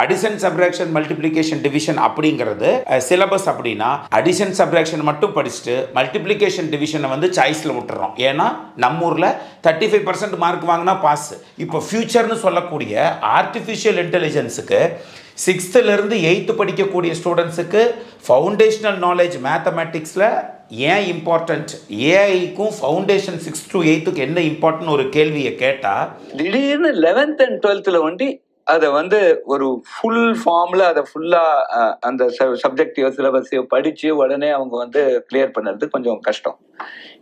Addition subtraction multiplication division அப்படிங்கிறது syllabus அப்படின்னா addition subtraction மட்டும் படிச்சுட்டு மல்டிப்ளிகேஷன் டிவிஷனை வந்து சாய்ஸில் விட்டுறோம். ஏன்னா நம்ம ஊரில் தேர்ட்டி ஃபைவ் பர்சன்ட் மார்க் வாங்கினா பாஸ் இப்போ ஃபியூச்சர்னு சொல்லக்கூடிய ஆர்டிஃபிஷியல் இன்டெலிஜென்ஸுக்கு சிக்ஸ்த்துலேருந்து எயித்து படிக்கக்கூடிய ஸ்டூடெண்ட்ஸுக்கு ஃபவுண்டேஷனல் நாலேஜ் மேத்தமேட்டிக்ஸில் ஏன் இம்பார்ட்டண்ட் ஏஐக்கும் ஃபவுண்டேஷன் சிக்ஸ் டு எயித்துக்கு என்ன இம்பார்ட்டன் ஒரு கேள்வியை கேட்டால் திடீர்னு லெவன்த் அண்ட் டுவெல்த்தில் வந்து அதை வந்து ஒரு ஃபுல் ஃபார்ம்ல அதை ஃபுல்லா அந்த சப்ஜெக்டிவ் சிலபஸையோ படிச்சு உடனே அவங்க வந்து கிளியர் பண்ணுறது கொஞ்சம் கஷ்டம்.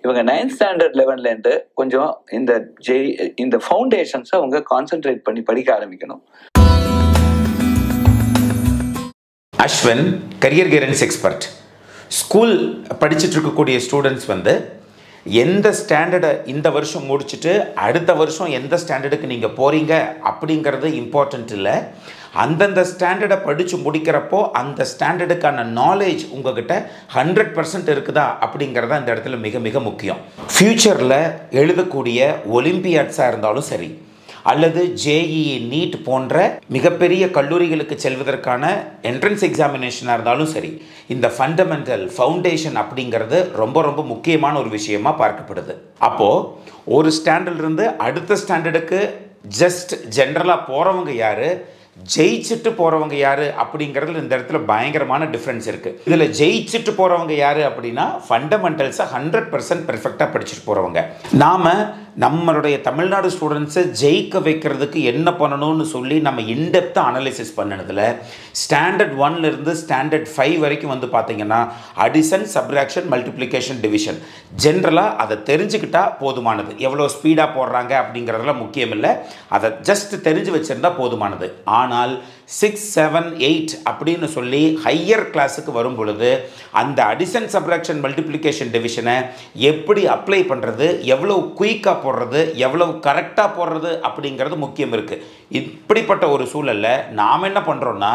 இவங்க நைன்த் ஸ்டாண்டர்ட் லெவன்ல இருந்து கொஞ்சம் இந்த ஜெய் இந்த ஃபவுண்டேஷன்ஸை அவங்க கான்சென்ட்ரேட் பண்ணி படிக்க ஆரம்பிக்கணும். அஸ்வன் கரியர் கைடன்ஸ் எக்ஸ்பர்ட் ஸ்கூல் படிச்சுட்டு இருக்கக்கூடிய ஸ்டூடெண்ட்ஸ் வந்து எந்த ஸ்டாண்டர்டை இந்த வருஷம் முடிச்சுட்டு அடுத்த வருஷம் எந்த ஸ்டாண்டர்டுக்கு நீங்கள் போகிறீங்க அப்படிங்கிறது இம்பார்ட்டண்ட் இல்லை. அந்தந்த ஸ்டாண்டர்டை படித்து முடிக்கிறப்போ அந்த ஸ்டாண்டர்டுக்கான நாலேஜ் உங்ககிட்ட ஹண்ட்ரட் பர்சன்ட் இருக்குதா அப்படிங்கிறத இந்த இடத்துல மிக மிக முக்கியம். ஃப்யூச்சரில் எழுதக்கூடிய ஒலிம்பியாட்ஸாக இருந்தாலும் சரி அல்லது ஜேஇஇ நீட் போன்ற மிகப்பெரிய கல்லூரிகளுக்கு செல்வதற்கான என்ட்ரன்ஸ் எக்ஸாமினேஷனாக இருந்தாலும் சரி இந்த ஃபண்டமெண்டல் ஃபவுண்டேஷன் அப்படிங்கிறது ரொம்ப ரொம்ப முக்கியமான ஒரு விஷயமா பார்க்கப்படுது. அப்போது ஒரு ஸ்டாண்டர்ட்லேருந்து அடுத்த ஸ்டாண்டர்டுக்கு ஜஸ்ட் ஜென்ரலாக போகிறவங்க யார்? ஜெயிச்சுட்டு போகிறவங்க யார்? அப்படிங்கிறதுல இந்த இடத்துல பயங்கரமான டிஃப்ரென்ஸ் இருக்குது இதில் ஜெயிச்சுட்டு போகிறவங்க யார் அப்படின்னா ஃபண்டமெண்டல்ஸை ஹண்ட்ரட் பர்சன்ட் பெர்ஃபெக்டாக படிச்சுட்டு போகிறவங்க நாம் நம்மளுடைய தமிழ்நாடு ஸ்டூடெண்ட்ஸை ஜெயிக்க வைக்கிறதுக்கு என்ன பண்ணணும்னு சொல்லி நம்ம இன்டெப்த்தாக அனலிசிஸ் பண்ணினதில் ஸ்டாண்டர்ட் ஒன்லேருந்து ஸ்டாண்டர்ட் ஃபைவ் வரைக்கும் வந்து பார்த்திங்கன்னா அடிஷன் சப்ராக்ஷன் மல்டிப்ளிகேஷன் டிவிஷன் ஜென்ரலாக அதை தெரிஞ்சுக்கிட்டால் போதுமானது. எவ்வளோ ஸ்பீடாக போடுறாங்க அப்படிங்கிறதெல்லாம் முக்கியம் இல்லை. அதை ஜஸ்ட் தெரிஞ்சு வச்சுருந்தா போதுமானது. ஆனால் சிக்ஸ் செவன் எயிட் அப்படின்னு சொல்லி ஹையர் கிளாஸுக்கு வரும் பொழுது அந்த அடிஷன் சப்ராக்ஷன் மல்டிப்ளிகேஷன் டிவிஷனை எப்படி அப்ளை பண்ணுறது எவ்வளோ குயிக்காக போடுறது எவ்வளவு கரெக்டாக போடுறது அப்படிங்கிறது முக்கியம் இருக்குது இப்படிப்பட்ட ஒரு சூழலில் நாம் என்ன பண்ணுறோன்னா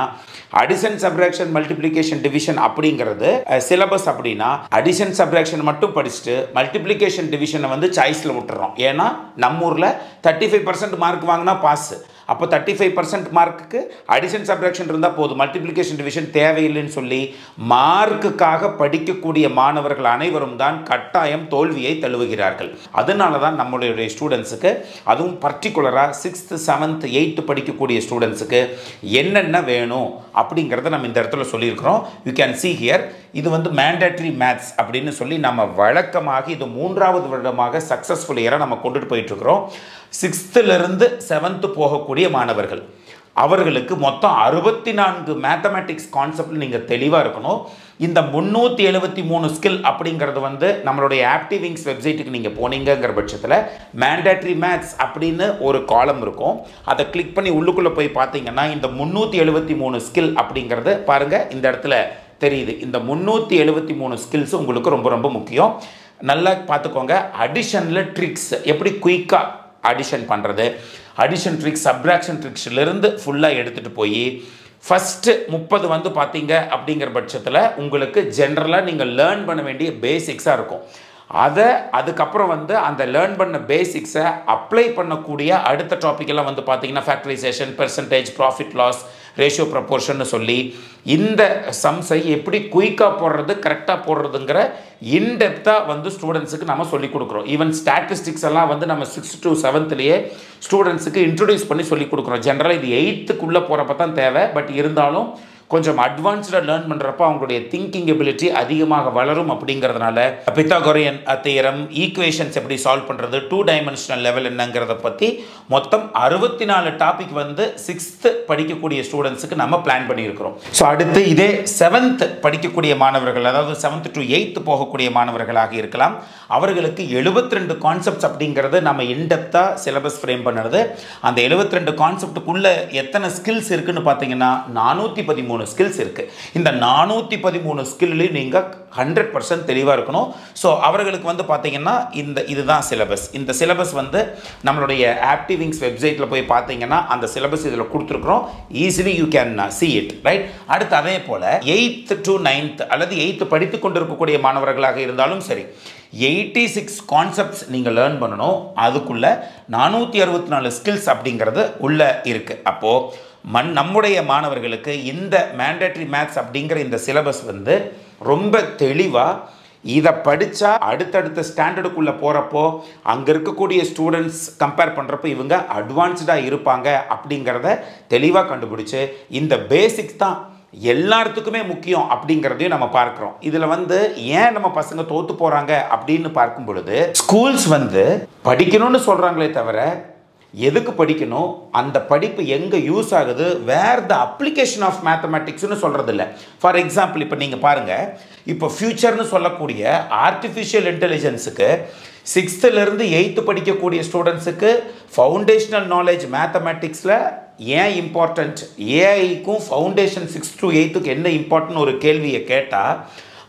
அடிஷன் சப்ராக்ஷன் மல்டிப்ளிகேஷன் டிவிஷன் அப்படிங்கிறது சிலபஸ் அப்படின்னா அடிஷன் சப்ராக்ஷன் மட்டும் படிச்சுட்டு மல்டிப்ளிகேஷன் டிவிஷனை வந்து சாய்ஸில் விட்டுறோம். ஏன்னா நம்ம ஊரில் தேர்ட்டி ஃபைவ் பர்சன்ட் மார்க் வாங்கினா பாஸு அப்போ தேர்ட்டி ஃபைவ் பர்சன்ட் மார்க்குக்கு அடிஷன் சப்ராக்ஷன் இருந்தால் போதும். மல்டிப்ளிகேஷன் டிவிஷன் தேவையில்லைன்னு சொல்லி மார்க்குக்காக படிக்கக்கூடிய மாணவர்கள் அனைவரும் தான் கட்டாயம் தோல்வியை தழுவுகிறார்கள். அதனால தான் நம்மளுடைய ஸ்டூடெண்ட்ஸுக்கு அதுவும் பர்டிகுலராக சிக்ஸ்த்து செவன்த் எயித்து படிக்கக்கூடிய ஸ்டூடெண்ட்ஸுக்கு என்னென்ன வேணும் அப்படிங்கிறத நம்ம இந்த இடத்துல சொல்லியிருக்கிறோம். யூ கேன் சி ஹியர் இது வந்து மேண்டேட்ரி மேத்ஸ் அப்படின்னு சொல்லி நம்ம வழக்கமாக இது மூன்றாவது வருடமாக சக்ஸஸ்ஃபுல் இயராக நம்ம கொண்டுட்டு போயிட்டுருக்குறோம். சிக்ஸ்த்துலேருந்து செவன்த்து போகக்கூடிய மாணவர்கள். அவர்களுக்கு மொத்தம் அறுபத்தி நான்கு மேத்தமேட்டிக்ஸ் கான்செப்டில் நீங்கள் தெளிவாக இருக்கணும். இந்த முந்நூற்றி எழுபத்தி மூணு ஸ்கில் அப்படிங்கிறது வந்து நம்மளுடைய ஆக்டிவிங்ஸ் வெப்சைட்டுக்கு நீங்கள் போனீங்கங்கிற பட்சத்தில் மேண்டேட்ரி மேத்ஸ் அப்படின்னு ஒரு காலம் இருக்கும். அதை கிளிக் பண்ணி உள்ளுக்குள்ளே போய் பார்த்தீங்கன்னா இந்த முந்நூற்றி எழுபத்தி மூணு ஸ்கில் அப்படிங்கிறது பாருங்கள் இந்த இடத்துல தெரியுது. இந்த முந்நூற்றி எழுபத்தி மூணு ஸ்கில்ஸ் உங்களுக்கு ரொம்ப ரொம்ப முக்கியம். நல்லா பார்த்துக்கோங்க. அடிஷனில் ட்ரிக்ஸ் எப்படி குயிக்காக அடிஷன் பண்ணுறது அடிஷன் ட்ரிக்ஸ் சப்ராக்ஷன் ட்ரிக்ஸ்லேருந்து ஃபுல்லாக எடுத்துகிட்டு போய் ஃபஸ்ட்டு முப்பது வந்து பார்த்தீங்க அப்படிங்கிற பட்சத்தில் உங்களுக்கு ஜென்ரலாக நீங்கள் லேர்ன் பண்ண வேண்டிய பேசிக்ஸாக இருக்கும். அதை அதுக்கப்புறம் வந்து அந்த லேர்ன் பண்ண பேசிக்ஸை அப்ளை பண்ணக்கூடிய அடுத்த டாபிக் எல்லாம் வந்து பார்த்தீங்கன்னா factorisation percentage profit loss ratio proportion சொல்லி இந்த சம்ஸை எப்படி குயிக்காக போடுறது கரெக்டாக போடுறதுங்கிற இன்டெப்த்தாக வந்து ஸ்டூடெண்ட்ஸுக்கு நம்ம சொல்லிக் கொடுக்குறோம். ஈவன் ஸ்டாட்டிஸ்டிக்ஸ் எல்லாம் வந்து நம்ம சிக்ஸ் டு செவன்த்லேயே ஸ்டூடெண்ட்ஸுக்கு இன்ட்ரடியூஸ் பண்ணி சொல்லிக் கொடுக்குறோம். ஜென்ரலாக இது எயித்துக்குள்ளே போகிறப்ப தான் தேவை பட் இருந்தாலும் கொஞ்சம் அட்வான்ஸ்டாக லேர்ன் பண்ணுறப்ப அவங்களுடைய திங்கிங் எபிலிட்டி அதிகமாக வளரும் அப்படிங்கிறதுனால பித்தாகோரியன் அத்தியரம் ஈக்குவேஷன்ஸ் எப்படி சால்வ் பண்ணுறது டூ டைமென்ஷனல் லெவல் என்னங்கிறத பற்றி மொத்தம் அறுபத்தி நாலு டாபிக் வந்து சிக்ஸ்த்து படிக்கக்கூடிய ஸ்டூடெண்ட்ஸுக்கு நம்ம பிளான் பண்ணியிருக்கிறோம். ஸோ அடுத்து இதே செவன்த் படிக்கக்கூடிய மாணவர்கள் அதாவது செவன்த் டு எயித்து போகக்கூடிய மாணவர்களாக இருக்கலாம். அவர்களுக்கு எழுபத்தி ரெண்டு கான்செப்ட்ஸ் அப்படிங்கிறது நம்ம இன்டெப்த்தாக சிலபஸ் ஃப்ரேம் பண்ணுறது. அந்த எழுபத்தி ரெண்டு கான்செப்டுக்குள்ளே எத்தனை ஸ்கில்ஸ் இருக்குதுன்னு பார்த்தீங்கன்னா நானூற்றி பதிமூணு பதிமூணு ஸ்கில்ஸ் இருக்குது இந்த நானூற்றி பதிமூணு ஸ்கில்லையும் நீங்கள் ஹண்ட்ரட் பர்சன்ட் தெளிவாக இருக்கணும். ஸோ அவர்களுக்கு வந்து பார்த்தீங்கன்னா இந்த இதுதான் சிலபஸ் இந்த சிலபஸ் வந்து நம்மளுடைய ஆக்டிவிங்ஸ் வெப்சைட்டில் போய் பார்த்தீங்கன்னா அந்த சிலபஸ் இதில் கொடுத்துருக்குறோம். Easily you can see it right அடுத்து அதே போல் எயித்து டு நைன்த் அல்லது எயித்து படித்து கொண்டிருக்கக்கூடிய மாணவர்களாக இருந்தாலும் சரி எயிட்டி சிக்ஸ் கான்செப்ட்ஸ் நீங்கள் லேர்ன் பண்ணணும். அதுக்குள்ளே நானூற்றி அறுபத்தி நாலு ஸ்கில்ஸ் அப்படிங்கிறது உள்ளே இருக்குது அப்போது மண் நம்முடைய மாணவர்களுக்கு இந்த மேண்டேட்ரி மேத்ஸ் அப்படிங்கிற இந்த சிலபஸ் வந்து ரொம்ப தெளிவாக இதை படித்தா அடுத்தடுத்த ஸ்டாண்டர்டுக்குள்ளே போகிறப்போ அங்கே இருக்கக்கூடிய ஸ்டூடெண்ட்ஸ் கம்பேர் பண்ணுறப்போ இவங்க அட்வான்ஸ்டாக இருப்பாங்க அப்படிங்கிறத தெளிவாக கண்டுபிடிச்சி இந்த பேசிக்ஸ் தான் எல்லாத்துக்குமே முக்கியம் அப்படிங்கிறதையும் நம்ம பார்க்குறோம். இதில் வந்து ஏன் நம்ம பசங்க தோற்று போகிறாங்க அப்படின்னு பார்க்கும் பொழுது ஸ்கூல்ஸ் வந்து படிக்கணும்னு சொல்கிறாங்களே தவிர எதுக்கு படிக்கணும்? அந்த படிப்பு எங்கே யூஸ் ஆகுது? வேர் த அப்ளிகேஷன் ஆஃப் மேத்தமேட்டிக்ஸ்னு சொல்கிறது இல்லை ஃபார் எக்ஸாம்பிள் இப்போ நீங்கள் பாருங்கள் இப்போ ஃப்யூச்சர்னு சொல்லக்கூடிய ஆர்டிஃபிஷியல் இன்டெலிஜென்ஸுக்கு சிக்ஸ்த்துலேருந்து எயித்து படிக்கக்கூடிய ஸ்டூடெண்ட்ஸுக்கு ஃபவுண்டேஷனல் நாலேஜ் மேத்தமேட்டிக்ஸில் ஏன் இம்பார்ட்டண்ட் ஏஐக்கும் ஃபவுண்டேஷன் சிக்ஸ் டு எயித்துக்கு என்ன இம்பார்ட்டன்ட் ஒரு கேள்வியை கேட்டால்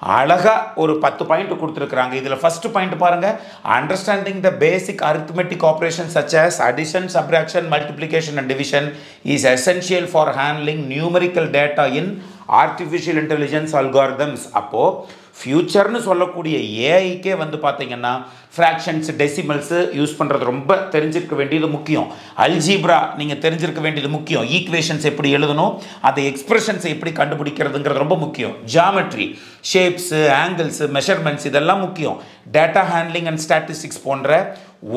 அழகாக ஒரு பத்து பாயிண்ட் கொடுத்துருக்குறாங்க இதில் ஃபஸ்ட் பாயிண்ட் பாருங்கள் understanding the basic arithmetic operation such as addition subtraction multiplication and division is essential for handling numerical data in artificial intelligence algorithms அப்போது ஃப்யூச்சர்னு சொல்லக்கூடிய ஏஐக்கே வந்து பார்த்தீங்கன்னா ஃப்ராக்ஷன்ஸ் டெசிமல்ஸு யூஸ் பண்ணுறது ரொம்ப தெரிஞ்சிருக்க வேண்டியது முக்கியம். அல்ஜீப்ரா நீங்கள் தெரிஞ்சிருக்க வேண்டியது முக்கியம். ஈக்குவேஷன்ஸ் எப்படி எழுதணும் அதை எக்ஸ்பிரஷன்ஸை எப்படி கண்டுபிடிக்கிறதுங்கிறது ரொம்ப முக்கியம். ஜாமெட்ரி ஷேப்ஸு ஆங்கிள்ஸு மெஷர்மெண்ட்ஸ் இதெல்லாம் முக்கியம். டேட்டா ஹேண்ட்லிங் அண்ட் ஸ்டாட்டிஸ்டிக்ஸ் போன்ற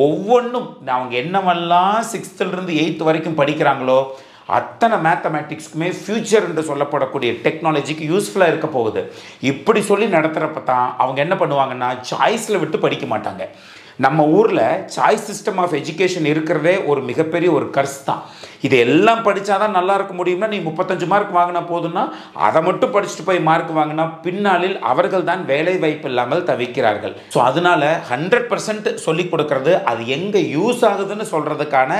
ஒவ்வொன்றும் அவங்க என்னவெல்லாம் சிக்ஸ்த்துலேருந்து எயித்து வரைக்கும் படிக்கிறாங்களோ அத்தனை மேத்தமேட்டிக்ஸ்க்குமே ஃப்யூச்சர் என்று சொல்லப்படக்கூடிய டெக்னாலஜிக்கு யூஸ்ஃபுல்லாக இருக்க போகுது. இப்படி சொல்லி நடத்துகிறப்ப தான் அவங்க என்ன பண்ணுவாங்கன்னா சாய்ஸில் விட்டு படிக்க மாட்டாங்க. நம்ம ஊரில் சாய்ஸ் சிஸ்டம் ஆஃப் எஜுகேஷன் இருக்கிறதே ஒரு மிகப்பெரிய ஒரு கர்ஸ் தான். இது எல்லாம் படித்தா தான் நல்லா இருக்க முடியும்னா நீ முப்பத்தஞ்சு மார்க் வாங்கினா போதும்னா அதை மட்டும் படிச்சுட்டு போய் மார்க் வாங்கினா பின்னாளில் அவர்கள் தான் வேலை வாய்ப்பு இல்லாமல் தவிக்கிறார்கள். ஸோ அதனால ஹண்ட்ரட் பர்சன்ட் சொல்லிக் கொடுக்கறது அது எங்கே யூஸ் ஆகுதுன்னு சொல்கிறதுக்கான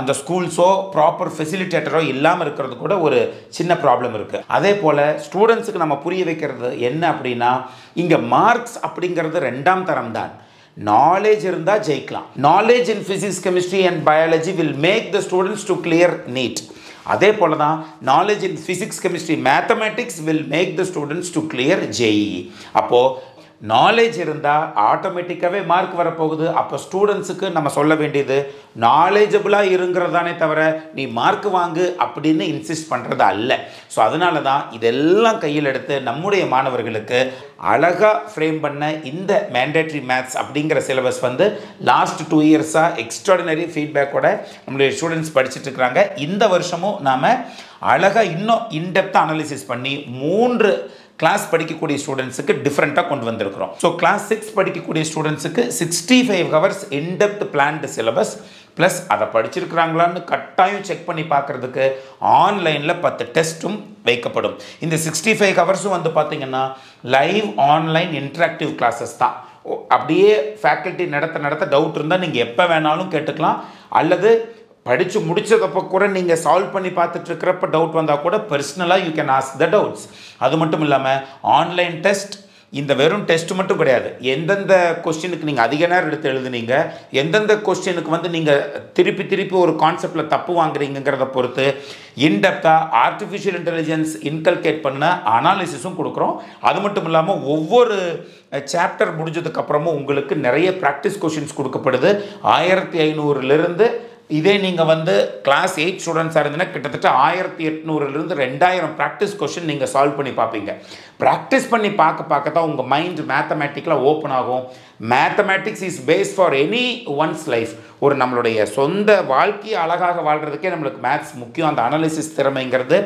அந்த ஸ்கூல்ஸோ ப்ராப்பர் ஃபெசிலிட்டேட்டரோ இல்லாமல் இருக்கிறது கூட ஒரு சின்ன ப்ராப்ளம் இருக்குது அதே போல் ஸ்டூடெண்ட்ஸுக்கு நம்ம புரிய வைக்கிறது என்ன அப்படின்னா இங்கே மார்க்ஸ் அப்படிங்கிறது ரெண்டாம் தரம் தான். நாலேஜ் இருந்தால் ஜெயிக்கலாம். Knowledge in physics chemistry and biology will make the students to clear NEET அதே போல தான் knowledge in physics chemistry mathematics will make the students to clear JEE அப்போது நாலேஜ் இருந்தால் ஆட்டோமேட்டிக்காகவே மார்க் வரப்போகுது. அப்போ ஸ்டூடெண்ட்ஸுக்கு நம்ம சொல்ல வேண்டியது நாலேஜபிளாக இருங்கிறதானே தவிர நீ மார்க் வாங்கு அப்படின்னு இன்சிஸ்ட் பண்ணுறது அல்ல. ஸோ அதனால தான் இதெல்லாம் கையில் எடுத்து நம்முடைய மாணவர்களுக்கு அழகாக ஃப்ரேம் பண்ண இந்த மேண்டேட்ரி மேத்ஸ் அப்படிங்கிற சிலபஸ் வந்து லாஸ்ட் டூ இயர்ஸாக எக்ஸ்ட்ராடினரி ஃபீட்பேக்கோட நம்மளுடைய ஸ்டூடெண்ட்ஸ் படிச்சுட்டு இருக்கிறாங்க. இந்த வருஷமும் நாம் அழகாக இன்னும் இன்டெப்த்தாக அனாலிசிஸ் பண்ணி மூன்று கிளாஸ் படிக்கக்கூடிய ஸ்டூடெண்ட்ஸுக்கு டிஃப்ரெண்ட்டாக கொண்டு வந்திருக்கிறோம். ஸோ கிளாஸ் சிக்ஸ் படிக்கக்கூடிய ஸ்டூடெண்ட்ஸுக்கு sixty five hours in depth planned syllabus plus அதை படிச்சிருக்கிறாங்களான்னு கட்டாயம் செக் பண்ணி பார்க்குறதுக்கு ஆன்லைனில் பத்து டெஸ்ட்டும் வைக்கப்படும். இந்த சிக்ஸ்டி ஃபைவ் ஹவர்ஸும் வந்து பார்த்திங்கன்னா லைவ் ஆன்லைன் இன்ட்ராக்டிவ் கிளாஸஸ் தான். ஓ, அப்படியே ஃபேக்கல்ட்டி நடத்த நடத்த டவுட் இருந்தால் நீங்கள் எப்போ வேணாலும் கேட்டுக்கலாம். அல்லது படித்து முடிச்சதப்போ கூட நீங்கள் சால்வ் பண்ணி பார்த்துட்ருக்கிறப்ப டவுட் வந்தால் கூட பர்சனலாக you can ask the doubts அது மட்டும் இல்லாமல் ஆன்லைன் டெஸ்ட் இந்த வெறும் டெஸ்ட் மட்டும் கிடையாது. எந்தெந்த கொஸ்டினுக்கு நீங்கள் அதிக நேரம் எடுத்து எழுதுனீங்க எந்தெந்த கொஸ்டினுக்கு வந்து நீங்கள் திருப்பி திருப்பி ஒரு கான்செப்டில் தப்பு வாங்குறீங்கிறத பொறுத்து இன்டெப்த்தாக ஆர்டிஃபிஷியல் இன்டெலிஜென்ஸ் இன்கல்கேட் பண்ண அனாலிசிஸும் கொடுக்குறோம். அது மட்டும் இல்லாமல் ஒவ்வொரு சாப்டர் முடிஞ்சதுக்கப்புறமும் உங்களுக்கு நிறைய ப்ராக்டிஸ் கொஷின்ஸ் கொடுக்கப்படுது. ஆயிரத்தி ஐநூறுலேருந்து இதே நீங்கள் வந்து கிளாஸ் எயிட் ஸ்டூடெண்ட்ஸாக இருந்தீங்கன்னா கிட்டத்தட்ட ஆயிரத்தி எட்நூறுலேருந்து ரெண்டாயிரம் ப்ராக்டிஸ் கொஷின் நீங்கள் சால்வ் பண்ணி பார்ப்பீங்க. ப்ராக்டிஸ் பண்ணி பார்க்க பார்க்க தான் உங்கள் மைண்ட் மேத்தமேட்டிக்கலாக ஓப்பன் ஆகும். Mathematics is base for any one's life ஒரு நம்மளுடைய சொந்த வாழ்க்கையை அழகாக வாழ்கிறதுக்கே நம்மளுக்கு மேத்ஸ் முக்கியம். அந்த அனாலிசிஸ் திறமைங்கிறது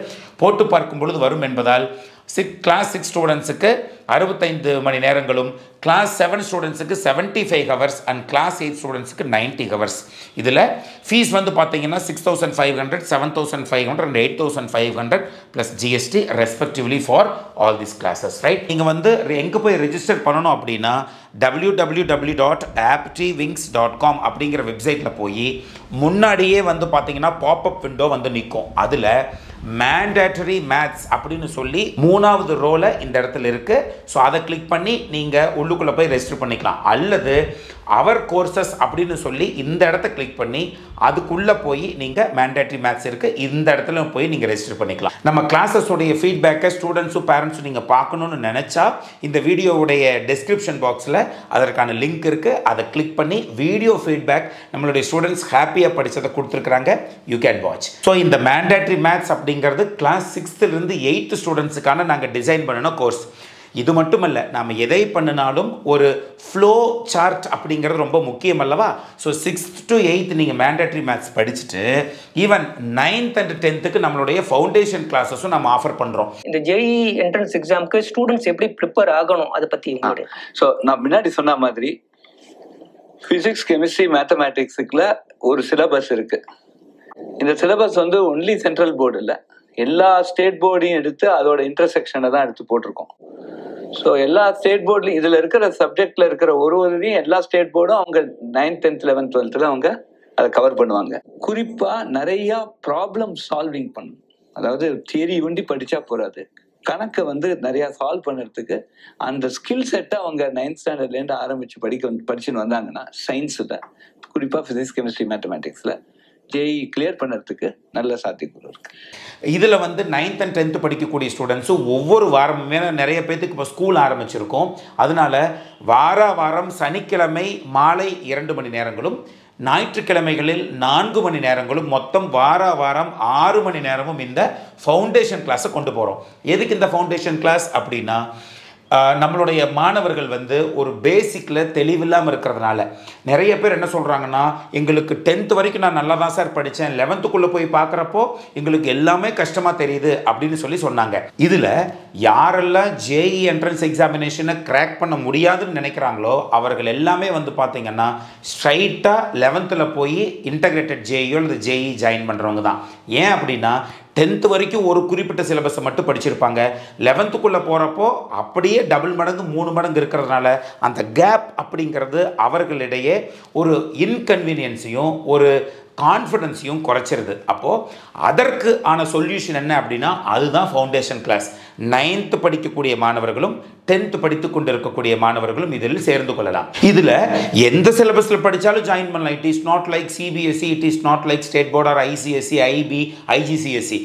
போட்டு பார்க்கும் பொழுது வரும் என்பதால் சிக்ஸ் கிளாஸ் சிக்ஸ் ஸ்டூடெண்ட்ஸுக்கு அறுபத்தைந்து மணி நேரங்களும் கிளாஸ் செவன் ஸ்டூடெண்ட்ஸுக்கு seventy five hours and class eight ஸ்டூடெண்ட்ஸுக்கு நைன்ட்டி ஹவர்ஸ் இதில் ஃபீஸ் வந்து பார்த்தீங்கன்னா six thousand five hundred seven thousand five hundred and eight thousand five hundred plus GST respectively for all this classes right நீங்கள் வந்து எங்கே போய் register பண்ணணும் அப்படின்னா W W W dot apti wings dot com அப்படிங்கிற வெப்சைட்டில் போய் முன்னாடியே வந்து பார்த்தீங்கன்னா பாப்அப் விண்டோ வந்து நிற்கும் அதில் மேண்டேட்டரி மேத்ஸ் அப்படின்னு சொல்லி மூணாவது ரோலை இந்த இடத்துல இருக்குது ஸோ அதை கிளிக் பண்ணி நீங்கள் உள்ளுக்குள்ளே போய் ரெஜிஸ்டர் பண்ணிக்கலாம். அல்லது அவர் கோர்சஸ் அப்படின்னு சொல்லி இந்த இடத்த கிளிக் பண்ணி அதுக்குள்ளே போய் நீங்கள் மேண்டேட்டரி மேத்ஸ் இருக்குது இந்த இடத்துல போய் நீங்கள் ரெஜிஸ்டர் பண்ணிக்கலாம். நம்ம கிளாஸஸோடைய ஃபீட்பேக்கை ஸ்டூடெண்ட்ஸும் பேரண்ட்ஸும் நீங்கள் பார்க்கணுன்னு நினச்சா இந்த வீடியோவுடைய டெஸ்கிரிப்ஷன் பாக்ஸில் அதற்கான லிங்க் இருக்குது அதை கிளிக் பண்ணி வீடியோ ஃபீட்பேக் நம்மளுடைய ஸ்டூடெண்ட்ஸ் ஹாப்பியாக படித்ததை கொடுத்துருக்குறாங்க. யூ கேன் வாட்ச் ஸோ இந்த மேண்டேட்டரி மேத்ஸ் அப்படிங்கிறது கிளாஸ் சிக்ஸ்த்துலேருந்து எயித்து ஸ்டூடெண்ட்ஸுக்கான நாங்கள் டிசைன் பண்ணின கோர்ஸ் இது மட்டுமல்ல நாம் எதை பண்ணினாலும் ஒரு ஃப்ளோ சார்ட் அப்படிங்கிறது ரொம்ப முக்கியம் அல்லவா? ஸோ சிக்ஸ்த் டு எயித் நீங்கள் மேண்டேட்டரி மேத்ஸ் படிச்சுட்டு ஈவன் நைன்த் அண்ட் டென்த்துக்கு நம்மளுடைய ஃபவுண்டேஷன் கிளாஸஸும் நம்ம ஆஃபர் பண்ணுறோம் இந்த ஜேஇ என்ட்ரன்ஸ் எக்ஸாம்க்கு ஸ்டூடெண்ட்ஸ் எப்படி ப்ரிப்பேர் ஆகணும் அதை பத்தி உங்களுடைய ஸோ நான் முன்னாடி சொன்ன மாதிரி ஃபிசிக்ஸ் கெமிஸ்ட்ரி மேத்தமேட்டிக்ஸுக்குல ஒரு சிலபஸ் இருக்கு. இந்த சிலபஸ் வந்து ஒன்லி சென்ட்ரல் போர்டு இல்லை. எல்லா ஸ்டேட் போர்டையும் எடுத்து அதோட இன்டர்செக்ஷனை தான் எடுத்து போட்டிருக்கோம். ஸோ எல்லா ஸ்டேட் போர்ட்லையும் இதில் இருக்கிற சப்ஜெக்ட்ல இருக்கிற ஒரு ஒரு இதையும் எல்லா ஸ்டேட் போர்டும் அவங்க நைன்த் டென்த் லெவன்த் டுவெல்த்தில் அவங்க அதை கவர் பண்ணுவாங்க. குறிப்பாக நிறையா ப்ராப்ளம் சால்விங் பண்ணணும் அதாவது தியரி ஒண்டி படிச்சா போகாது கணக்கை வந்து நிறைய சால்வ் பண்ணுறதுக்கு அந்த ஸ்கில் செட்டை அவங்க நைன்த் ஸ்டாண்டர்ட்லேருந்து ஆரம்பிச்சு படிக்க படிச்சுன்னு வந்தாங்கன்னா சயின்ஸில் குறிப்பாக ஃபிசிக்ஸ் கெமிஸ்ட்ரி மேத்தமேட்டிக்ஸில் ஜேஇ கிளியர் பண்ணுறதுக்கு நல்ல சாத்தியக்கூறு இருக்கு. இதில் வந்து நைன்த் அண்ட் டென்த்து படிக்கக்கூடிய ஸ்டூடெண்ட்ஸும் ஒவ்வொரு வாரமுமே நிறைய பேர்த்துக்கு இப்போ ஸ்கூல் ஆரம்பிச்சிருக்கோம். அதனால வார வாரம் சனிக்கிழமை மாலை இரண்டு மணி நேரங்களும் ஞாயிற்றுக்கிழமைகளில் நான்கு மணி நேரங்களும் மொத்தம் வார வாரம் ஆறு மணி நேரமும் இந்த ஃபவுண்டேஷன் கிளாஸை கொண்டு போகிறோம் எதுக்கு இந்த ஃபவுண்டேஷன் கிளாஸ் அப்படின்னா நம்மளுடைய மாணவர்கள் வந்து ஒரு பேசிக்கில் தெளிவில்லாமல் இருக்கிறதுனால நிறைய பேர் என்ன சொல்கிறாங்கன்னா எங்களுக்கு டென்த்து வரைக்கும் நான் நல்லா தான் சார் படித்தேன் லெவன்த்துக்குள்ளே போய் பார்க்குறப்போ எங்களுக்கு எல்லாமே கஷ்டமாக தெரியுது அப்படின்னு சொல்லி சொன்னாங்க. இதில் யாரெல்லாம் ஜேஇ என்ட்ரன்ஸ் எக்ஸாமினேஷனை கிராக் பண்ண முடியாதுன்னு நினைக்கிறாங்களோ அவர்கள் எல்லாமே வந்து பார்த்தீங்கன்னா ஸ்ட்ரைட்டாக லெவன்த்தில் போய் இன்டகிரேட்டட் ஜேஇயோ அல்லது ஜேஇ ஜாயின் பண்ணுறவங்க தான். ஏன் அப்படின்னா டென்த்து வரைக்கும் ஒரு குறிப்பிட்ட சிலபஸை மட்டும் படிச்சிருப்பாங்க. லெவன்த்துக்குள்ளே போகிறப்போ அப்படியே டபுள் மடங்கு மூணு மடங்கு இருக்கிறதுனால அந்த கேப் அப்படிங்கிறது அவர்களிடையே ஒரு இன்கன்வீனியன்ஸையும் ஒரு கான்ஃபிடென்ஸையும் குறைச்சிருது. அப்போது அதற்கு ஆன சொல்யூஷன் என்ன அப்படின்னா அதுதான் ஃபவுண்டேஷன் கிளாஸ் நைன்த்து படிக்கக்கூடிய மாணவர்களும் டென்த்து படித்து கொண்டு இருக்கக்கூடிய மாணவர்களும் இதில் சேர்ந்து கொள்ளலாம். இதில் எந்த சிலபஸில் படித்தாலும் ஜாயின் பண்ணலாம். It is not like CBSE it is not like state board or ICSE IB IGCSE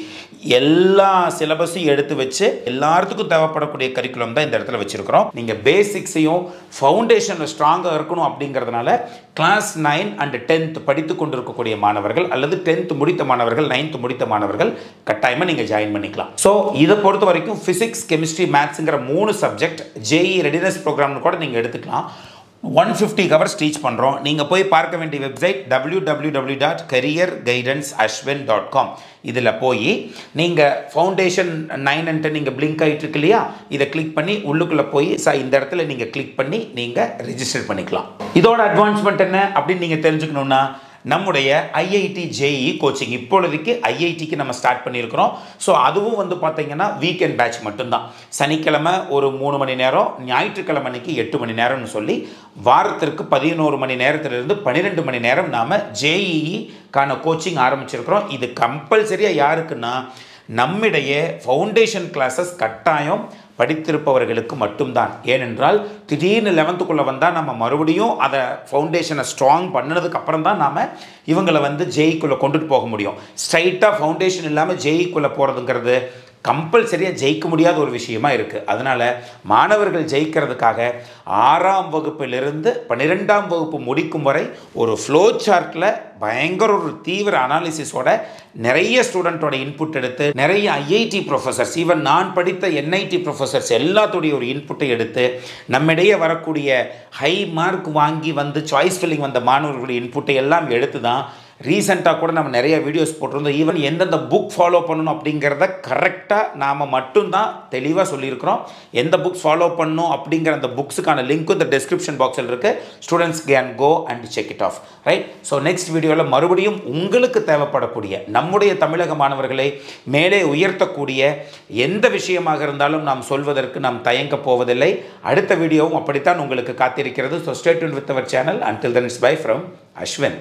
எல்லா சிலபஸையும் எடுத்து வச்சு எல்லாத்துக்கும் தேவைப்படக்கூடிய கரிக்குலம் தான் இந்த இடத்துல வச்சுருக்கிறோம். நீங்கள் பேசிக்ஸையும் ஃபவுண்டேஷனில் ஸ்ட்ராங்காக இருக்கணும் அப்படிங்கிறதுனால கிளாஸ் நைன் அண்ட் டென்த் படித்து கொண்டு இருக்கக்கூடிய மாணவர்கள் அல்லது டென்த் முடித்த மாணவர்கள் நைன்த் முடித்த மாணவர்கள் கட்டாயமாக நீங்கள் ஜாயின் பண்ணிக்கலாம். ஸோ இதை பொறுத்த வரைக்கும் ஃபிசிக்ஸ் கெமிஸ்ட்ரி மேத்ஸுங்கிற மூணு சப்ஜெக்ட் ஜேஇ ரெடினஸ் ப்ரோக்ராம்னு கூட நீங்கள் எடுத்துக்கலாம். ஒன் ஃபிஃப்டி ஹவர்ஸ் டீச் பண்ணுறோம் நீங்கள் போய் பார்க்க வேண்டிய website W W W dot career guidance Ashwin dot com இதில் போய் நீங்கள் ஃபவுண்டேஷன் நைன் அண்ட் டென் நீங்கள் பிளிங்க் ஆகிட்டு இருக்கு இல்லையா? இதை கிளிக் பண்ணி உள்ளுக்குள்ளே போய் ச இந்த இடத்துல நீங்கள் கிளிக் பண்ணி நீங்கள் ரிஜிஸ்டர் பண்ணிக்கலாம். இதோட அட்வான்ஸ்மெண்ட் என்ன அப்படின்னு நீங்கள் தெரிஞ்சுக்கணுன்னா நம்முடைய ஐஐடி ஜேஇ கோச்சிங் இப்பொழுதைக்கு ஐஐடிக்கு நம்ம ஸ்டார்ட் பண்ணியிருக்கிறோம். ஸோ அதுவும் வந்து பார்த்தீங்கன்னா வீக்கெண்ட் பேட்ச் மட்டும்தான். சனிக்கிழமை ஒரு மூணு மணி நேரம் ஞாயிற்றுக்கிழமை அன்னைக்கு எட்டு மணி நேரம்னு சொல்லி வாரத்திற்கு பதினோரு மணி நேரத்திலிருந்து பன்னிரெண்டு மணி நேரம் நாம் ஜேஇஇக்கான கோச்சிங் ஆரம்பிச்சிருக்கிறோம். இது கம்பல்சரியாக யாருக்குன்னா நம்மிடையே ஃபவுண்டேஷன் கிளாஸஸ் கட்டாயம் படித்திருப்பவர்களுக்கு மட்டும்தான். ஏனென்றால் திடீர்னு லெவன்த்துக்குள்ளே வந்தால் நம்ம மறுபடியும் அதை ஃபவுண்டேஷனை ஸ்ட்ராங் பண்ணினதுக்கு அப்புறம் தான் நாம் இவங்களை வந்து ஜெயிக்குள்ளே கொண்டுட்டு போக முடியும். ஸ்ட்ரைட்டாக ஃபவுண்டேஷன் இல்லாமல் ஜெயிக்குள்ளே போகிறதுங்கிறது கம்பல்சரியாக ஜெயிக்க முடியாத ஒரு விஷயமா இருக்குது அதனால் மாணவர்கள் ஜெயிக்கிறதுக்காக ஆறாம் வகுப்பிலிருந்து பன்னிரெண்டாம் வகுப்பு முடிக்கும் வரை ஒரு ஃப்ளோ சார்ட்டில் பயங்கர ஒரு தீவிர அனாலிசிஸோட நிறைய ஸ்டூடெண்ட்டோட இன்புட் எடுத்து நிறைய ஐஐடி ப்ரொஃபஸர்ஸ் ஈவன் நான் படித்த என்ஐடி ப்ரொஃபஸர்ஸ் எல்லாத்துடைய ஒரு இன்புட்டை எடுத்து நம்மிடையே வரக்கூடிய ஹை மார்க் வாங்கி வந்து சாய்ஸ் ஃபில்லிங் வந்த மாணவர்களுடைய இன்புட்டை எல்லாம் எடுத்து தான் ரீசெண்டாக கூட நம்ம நிறைய வீடியோஸ் போட்டிருந்தோம். ஈவன் எந்தெந்த புக் ஃபாலோ பண்ணணும் அப்படிங்கிறத கரெக்டாக நாம் மட்டும்தான் தெளிவாக சொல்லியிருக்கிறோம். எந்த புக்ஸ் ஃபாலோ பண்ணணும் அப்படிங்கிற அந்த புக்ஸுக்கான லிங்க்கும் இந்த டெஸ்கிரிப்ஷன் பாக்ஸில் இருக்குது students can go and check it off right so next வீடியோவில் மறுபடியும் உங்களுக்கு தேவைப்படக்கூடிய நம்முடைய தமிழக மாணவர்களை மேலே உயர்த்தக்கூடிய எந்த விஷயமாக இருந்தாலும் நாம் சொல்வதற்கு நாம் தயங்க போவதில்லை. அடுத்த வீடியோவும் அப்படித்தான் உங்களுக்கு காத்திருக்கிறது. So stay with our channel until then is bye from Ashwin